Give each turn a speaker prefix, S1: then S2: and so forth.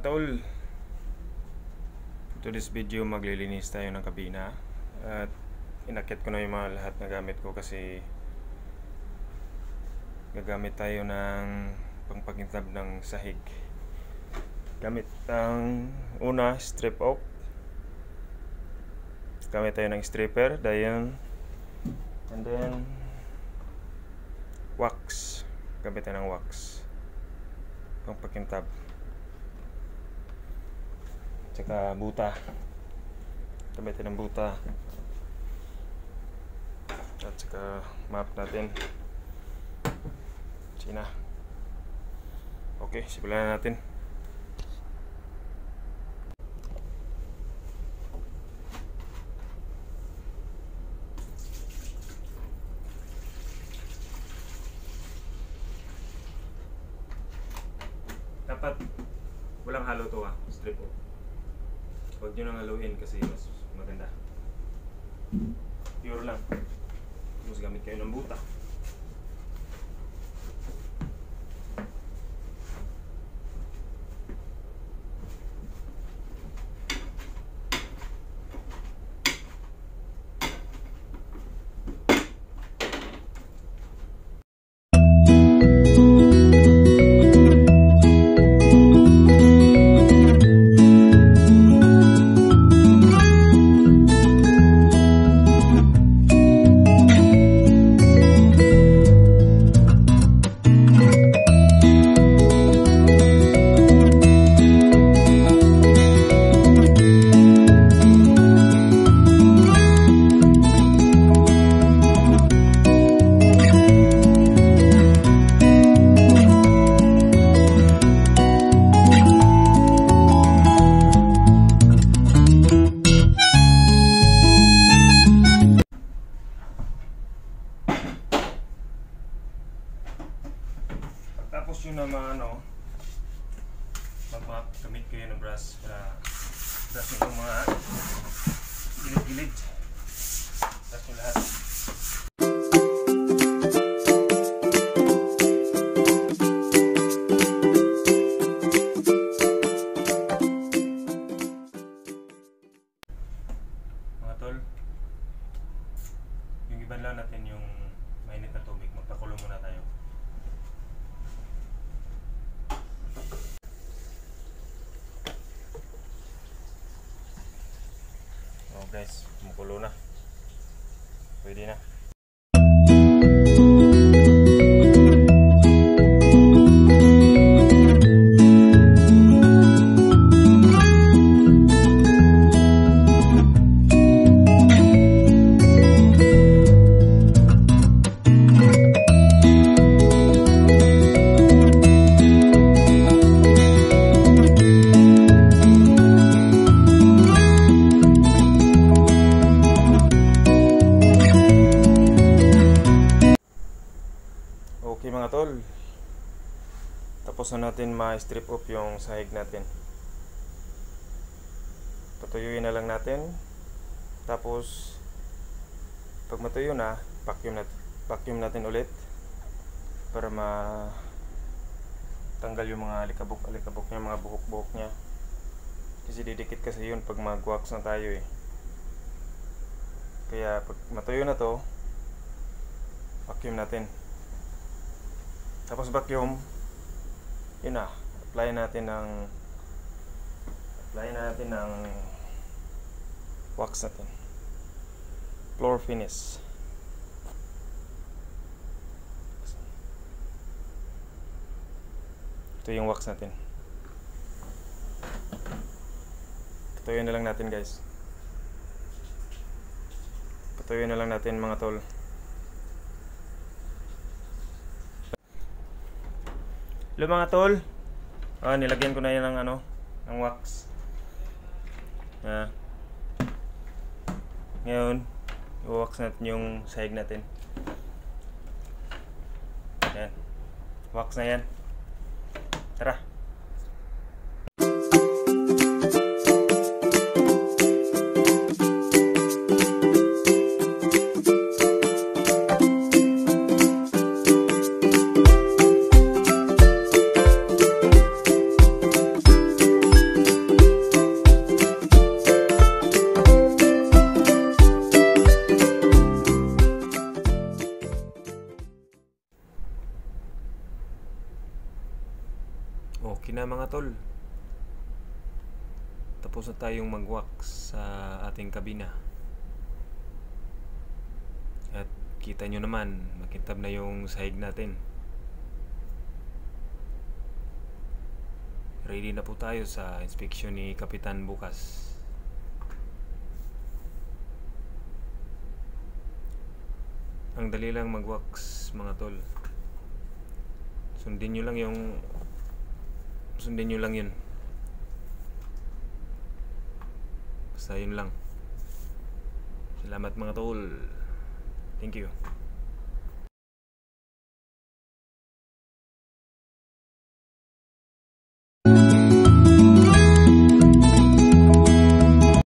S1: mga tol. To this video maglilinis tayo ng kabina. At inakit ko na yung mga lahat na gamit ko kasi gagamit tayo ng pangpakintab ng sahig. Gamit ang una strip oak. Gamit tayo ng stripper dayan and then wax. Gamit tayo ng wax. Pangpakintab tsaka buta. Gamitin ng buta. At saka map natin. China okay simulan na natin. Dapat walang halo to ah strip oak Huwag nyo nang haluin kasi mas maganda. Pure lang. Mas gamit kayo ng buta. Tapos yun naman ano, mag-map, gamit kayo ng brush para brush yung mga gilid-gilid. Brush nyo lahat. Mga tol, yung iban lang natin yung mainit na tubig, magpakulo muna tayo. Guys, kumukulo na. Pwede na. Mga tol. Tapos na natin ma-strip off yung sahig natin. Patuyuin na lang natin. Tapos pag matuyo na, vacuum natin, vacuum natin ulit para ma tanggal yung mga alikabok-alikabok niya, mga buhok-buhok niya. Kasi didikit kasi yun pag mag-wax na tayo eh. Kaya pag matuyo na to, vacuum natin. Tapos vacuum, yun na, apply natin ng apply natin ng wax natin. Floor finish. Ito yung wax natin. Patuloy na lang natin guys. Patuloy na lang natin mga tol. Hello mga tol. Ah, nilagyan ko na yan ng ano, ng wax. Ah. Ngayon, i-wax natin yung sahig natin. Yan. Wax na yan. Tara. Okay na mga tol. Tapos na tayong mag-wax sa ating kabina. At kita nyo naman, makintab na yung sahig natin. Ready na po tayo sa inspeksyon ni Kapitan bukas. Ang dali lang mag-wax mga tol. Sundin nyo lang yung sundin nyo lang yun. Basta yun lang. Salamat mga tol. Thank you.